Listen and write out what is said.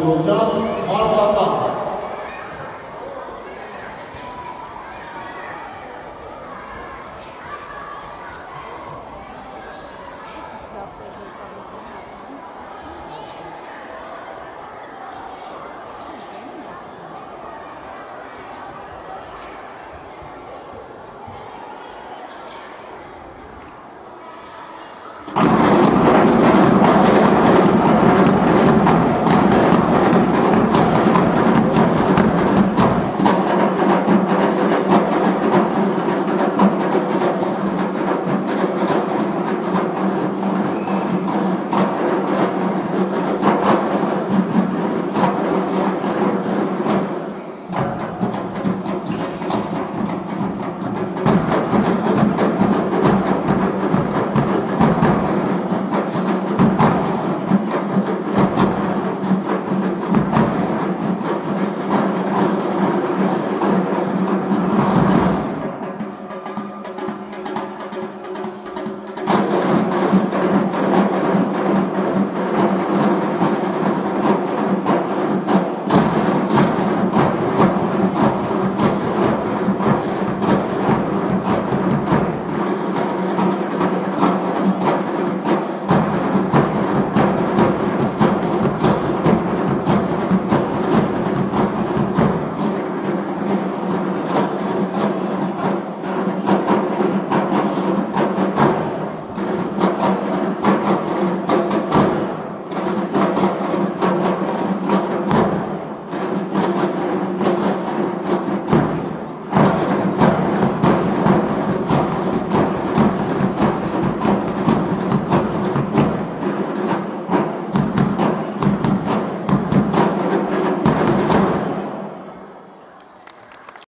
արտադրության մարտական